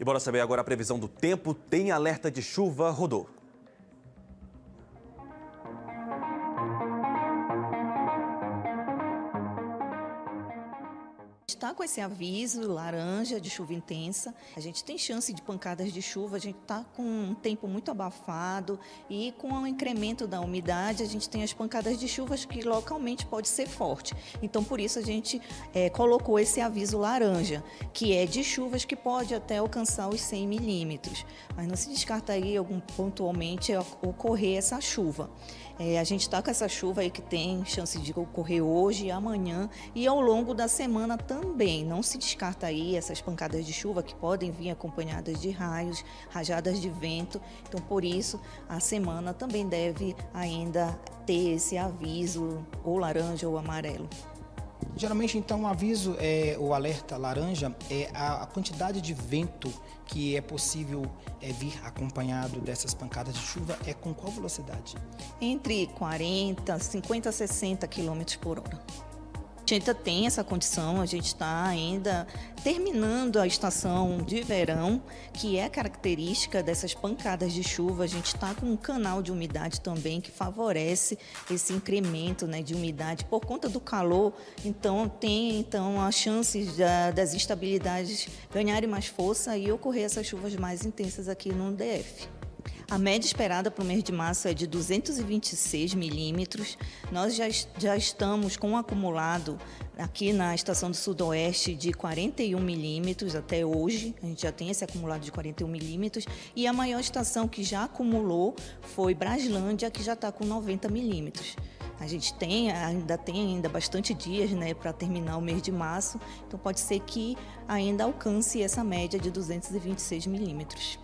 E bora saber agora a previsão do tempo. Tem alerta de chuva, rodou. Está com esse aviso laranja de chuva intensa. A gente tem chance de pancadas de chuva, a gente está com um tempo muito abafado e com o incremento da umidade, a gente tem as pancadas de chuvas que localmente pode ser forte. Então, por isso, a gente é, colocou esse aviso laranja, que é de chuvas que pode até alcançar os 100 milímetros. Mas não se descarta aí algum pontualmente ocorrer essa chuva. É, a gente está com essa chuva aí que tem chance de ocorrer hoje e amanhã e ao longo da semana também. Não se descarta aí essas pancadas de chuva que podem vir acompanhadas de raios, rajadas de vento. Então, por isso, a semana também deve ainda ter esse aviso ou laranja ou amarelo. Geralmente, então, o aviso, é, o alerta laranja é a, a quantidade de vento que é possível é, vir acompanhado dessas pancadas de chuva é com qual velocidade? Entre 40, 50, 60 km por hora. A gente ainda tem essa condição, a gente está ainda terminando a estação de verão, que é característica dessas pancadas de chuva. A gente está com um canal de umidade também que favorece esse incremento né, de umidade por conta do calor. Então, tem então as chances da, das instabilidades ganharem mais força e ocorrer essas chuvas mais intensas aqui no DF. A média esperada para o mês de março é de 226 milímetros. Nós já, já estamos com um acumulado aqui na estação do Sudoeste de 41 milímetros até hoje. A gente já tem esse acumulado de 41 milímetros. E a maior estação que já acumulou foi Braslândia, que já está com 90 milímetros. A gente tem, ainda tem ainda bastante dias né, para terminar o mês de março, então pode ser que ainda alcance essa média de 226 milímetros.